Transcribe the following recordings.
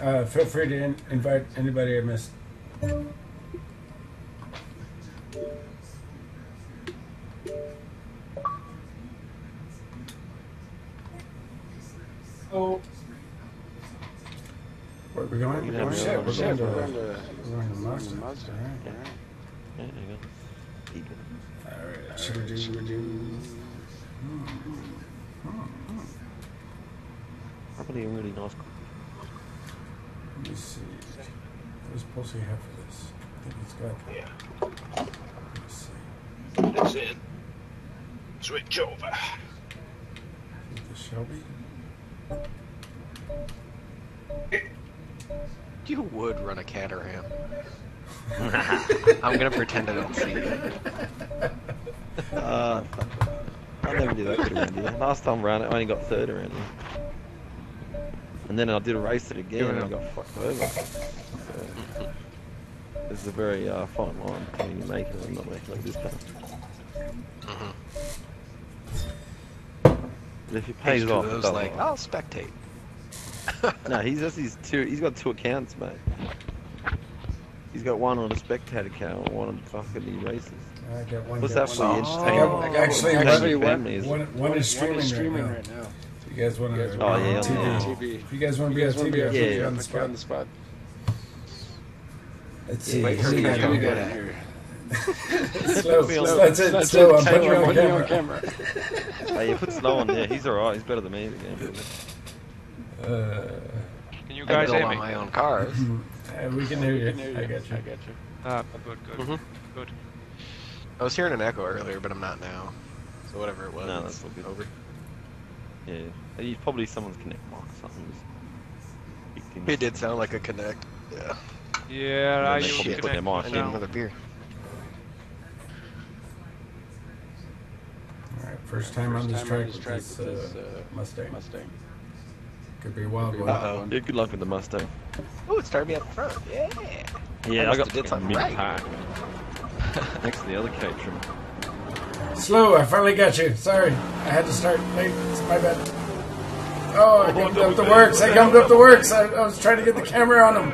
uh, feel free to in- invite anybody I missed. Oh. Where are we going? We're going, shit, we're ship, going to, we're we're going going to Mazda. Mazda. All right. Yeah, there you go. Eagle. All right. Should we do? Should we do? Hmm, hmm, hmm, Probably a really nice. Let me see. What does Pussy have for this? I think he's got. Yeah. Let me see. That's it. Switch over. Is it the Shelby? You would run a Caterham. I'm gonna pretend I don't see you. Uh, I never did that good around here. Last time around, I only got third around here. And then I did a race it again and I got fucked over. So, it's a very uh, fine line between you making and not making like this car. Mhm. But if it pays Page off, it of those like. I'll spectate. No, he's just his two. He's got two accounts, mate. He's got one on a spectator account, and one on fucking the races. I got one. What's that for one. Oh. entertainment? I got- actually, Entertainment one- family is- One, one is streaming, One is streaming right, right now. Now. So you guys want to? You Oh, wanna yeah, be on on the- TV. If you guys want to be You on guys want to TV, be on I'll Yeah, put you on the put you on spot. the spot. Let's see. Wait, Who who we you got? got? Who we Get in here. Slow, Put slow, that's it. That's Slow. it. I'm putting you on Putting you on camera. camera. Hey, you put slow on there. He's alright. He's better than me again. Uh, Can you I guys build hear on my own cars. uh, we can hear you. Can hear you. I got you. I got you. Ah, good, good, Mhm. good. I was hearing an echo earlier, but I'm not now. So whatever it was, No, that's all good. over. Yeah. He's probably someone's Kinect mic or something. Just kicked in. It did sound like a Kinect. Yeah. Yeah, I they use probably put their Kinect mic I need another beer. All right, first time on this time track on with track this with uh, this, uh, Mustang. Mustang. Could be a wild Could be one. Uh-oh. Yeah, good luck with the Mustang. Oh, it started me up front. Yeah. Yeah, I, must got have did fucking something mid right. pack. Next to the other Caterham. Slow, I finally got you. Sorry, I had to start late. It's my bad. Oh, I gummed up the works. I gummed up the works. I, I was trying to get the camera on him.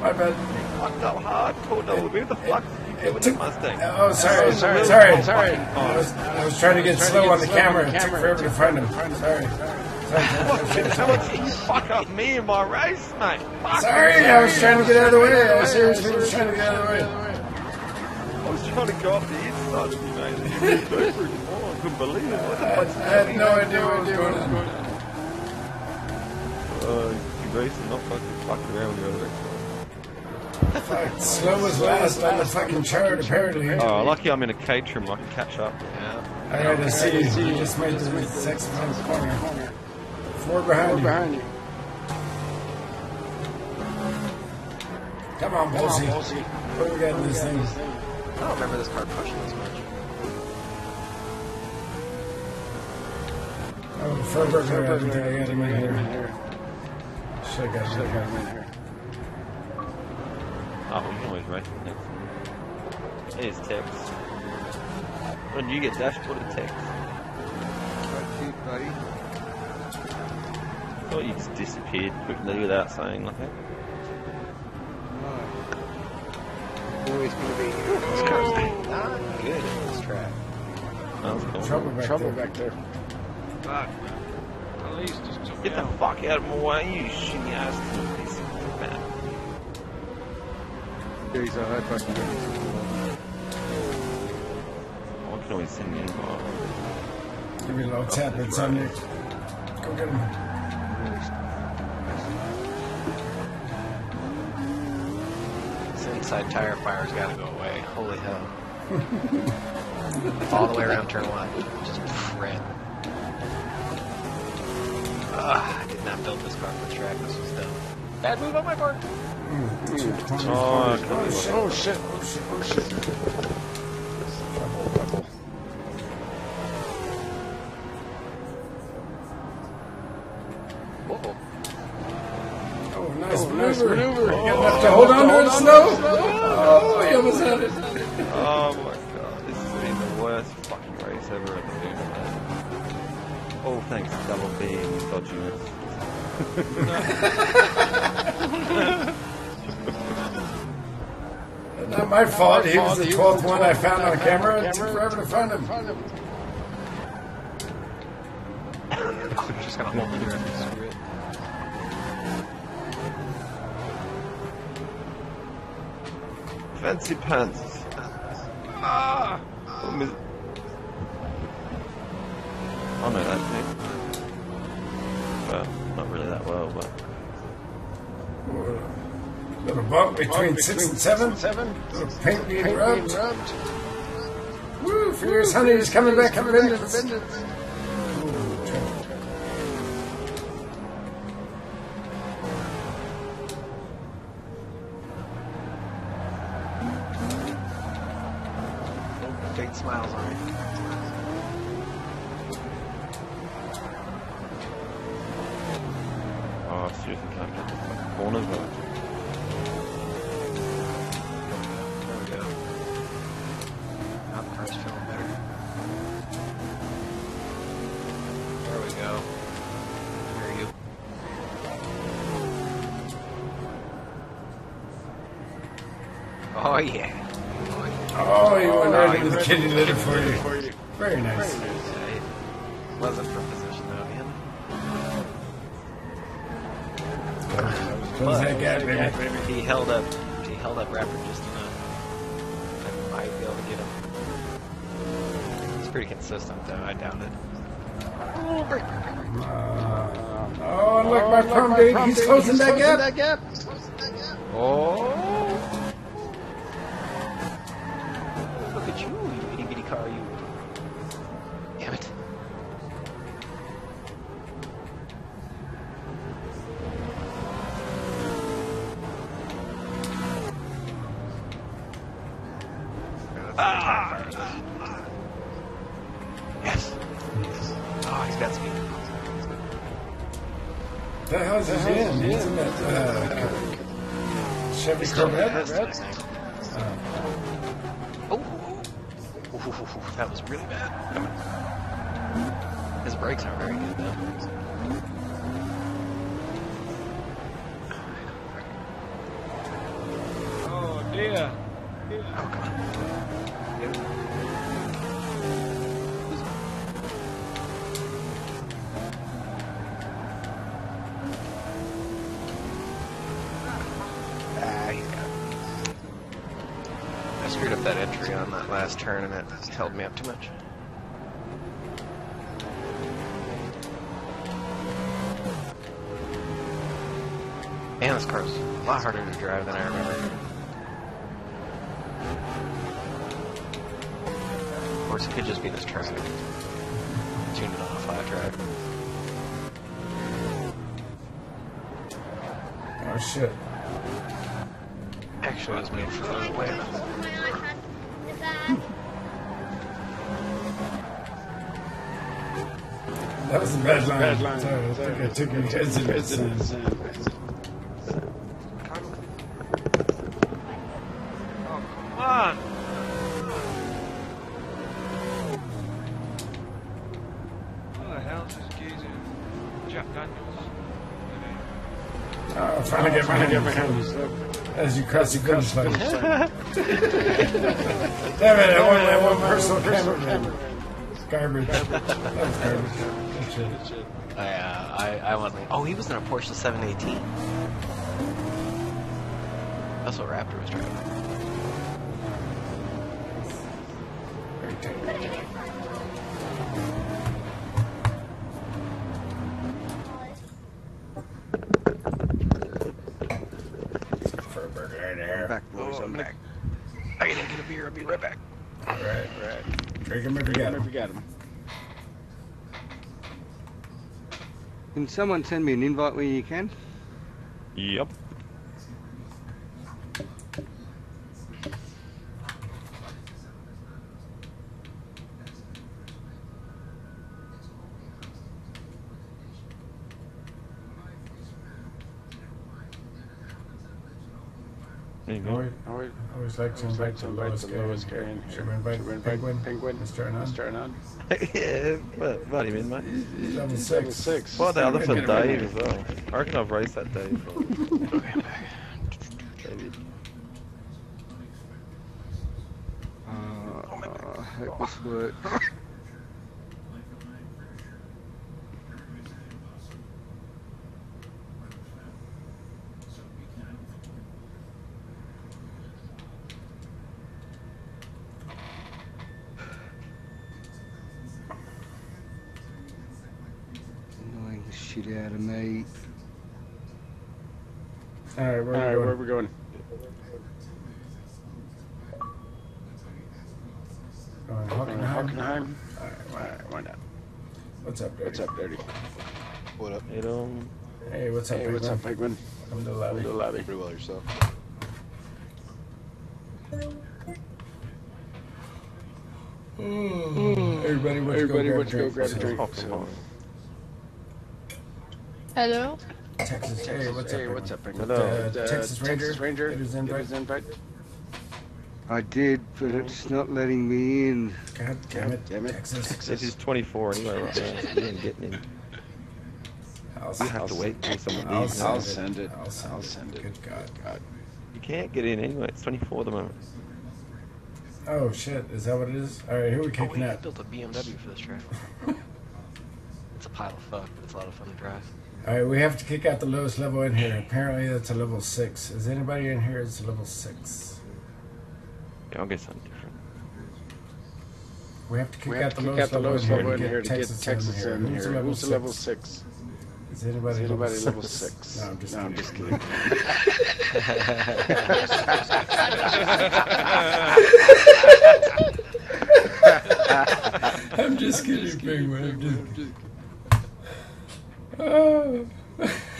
My bad. Fucked up hard. Pulled over. Where the fuck did you go with the Mustang? Oh, sorry. Oh, oh sorry. Sorry. Sorry. I was, I was trying to get Trying to slow get on the slow on camera. It took forever to find him. Sorry. How much you fuck up me in my race, mate? Fuck Sorry, I was trying to get out of the way. I seriously was trying to get out of the way. I was trying to go up the inside of you, mate. You moved over it. Oh, I couldn't believe it. What the I, fuck's I had no idea what was going on. Uh, you racing, not fucking fucking around with your other extra. Fuck, slow as last on the fucking chart, apparently. Oh, lucky I'm in a Caterham. I can catch up. Yeah. I had to see you. You just made the six pound corner. Four behind Four you. behind you. Come on, Bullsy. Ballsy. What do we got in this thing? I don't remember this car pushing this much. Oh, Ferber, I don't think I got him in in here. Here. Should have got Should've him got in him here. in here. Oh, you can always race it next. Here's Tex. When you get dashboard of Tex, buddy. thought you just disappeared quickly without saying nothing. Always gonna be This car's not good at this track. That was cool. Trouble back trouble there. back there. Fuck. At least just took Get me the fuck out of my way, you shitty ass piece of man. There he's a high fucking good. I can always send you invite. Give me a little tap. It's on you. Go get him. This inside tire fire's gotta go away. Holy hell. All the way around turn one. Just red. Ugh, I did not build this car for the track. This was dumb. Bad move on my part. Oh, I Oh, can't shit. Oh shit! Oh shit! Oh shit! Trouble! Trouble! Whoa. Oh, nice Oh, maneuver. nice maneuver. Oh. You got enough to oh, hold on to it slow. Oh, he almost had it. Oh my god, this has been the worst fucking race ever at the Moon. All thanks to double B dodginess. Not my fault. He was the 12th one I found on camera. It took forever to find him. I'm just gonna hold the drift and screw it. Fancy pants. Ah! Oh, mis- I know that thing. Well, not really that well, but Little bump between six and seven. Little paint being rubbed. Woo! Furious Honey is coming back for vengeance. I seriously can't get the fucking corners right. There we go. Now the car's feeling better. There we go. There you. Oh yeah. Oh, you went right into the kitty litter for you. Very nice. I wasn't for position though, man. Close that gap, baby. He held up. He held up Rapper just enough. I might be able to get him. He's pretty consistent though. I doubt it. Oh, and look, my perm dude, he's closing that gap. Oh! The hell's his in? He's in that uh, Chevy Corvette. That's nice. Oh, that was really bad. His brakes aren't very good though. Up that entry on that last turn and it held me up too much. Man, this car's a lot harder to drive than I remember. Of course, it could just be this track. Tuned it on a flat track. Oh shit. Actually, it was made for the way. That was a bad line. Line. Sorry, I think I took your hesitance. Oh come on. Who the hell's this geezer? Jack Daniels. Oh, finally get my hands as you cross the finish line. Damn it! I wanted that one personal camera. Garbage. That was garbage. Good shit. I, uh, I, I wasn't. Oh, he was in a Porsche 718. That's what Raptor was driving. Very tight. For a burger right there. Back, boys, I'm back. I gotta get a beer. I'll be right back. All right, right. Drink 'em if you got 'em. Never got him. Can someone send me an invite where you can? Yep. There you I go. always, Always, always like to invite the lowest guy. lowest guy in Should here. we invite Should we invite Penguin? Penguin? Mr. Anand? Mr. Anand? yeah, but let him in, mate. Level Level six. six. Well, the other for Get him in Dave as well. I reckon I've raced that Dave. Okay, I'm back. David. Uh, I hope this works. Annoying the shit out of me. All right, where All are right, we where going? we going? Going Hockenheim? Hockenheim? All right, All right, why not? What's up, What's up, Dirty? What up? Hey, um, Hey, what's up, Hey, what's up, Penguin? Penguin? Come to the Welcome lobby. to the lobby. Pretty well yourself. Everybody, let's Everybody, go let's go grab a So, drink. oh, come on. Hello? Texas, hey, what's up? What's up, Penguin? Hello. Uh, Texas Ranger. Texas Ranger. Get his invite. Get his invite. I did, but it's not letting me in. God damn it, Damn it. Texas. This is 24 anyway right now, so you ain't getting in. I'll, You have to wait until someone I'll leaves. send I'll it. send it. I'll send I'll it. send it. Good God. God. You can't get in anyway, it's 24 at the moment. Oh shit, is that what it is? All right, who are we Oh, kicking wait, I built a BMW for this track. it's a pile of fuck, but it's a lot of fun to drive. All right, we have to kick out the lowest level in here. Apparently, that's a level six. Is anybody in here? It's a level six. Yeah, I'll get something different. We have to kick We out have the kick lowest out the level lowest in here level to in here get to get Texas Texas in Who's here. a level Who's six? level six? Is anybody, Is anybody level level six? six? No, I'm just No, I'm kidding. just kidding. I'm just kidding, Penguin. I'm just. Oh. Do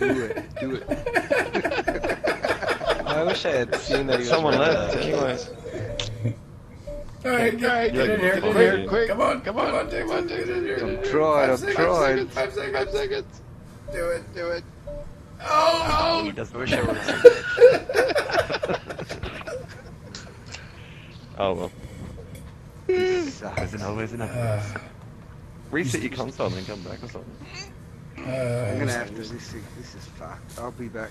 it, do it. I wish I had seen that Someone left that. anyway. All right, get, All right, get in here, get in here, quick. Come on, Come on, come on, come on, get in here. I'm trying, I'm Five trying. seconds, Five seconds, Five seconds. Do it. Do it. Oh, He doesn't I wish I would have Oh well. There's Sucks. another, there's another. Uh, Reset your console and come back or something. I'm uh, gonna have to. This is, this is fucked. I'll be back.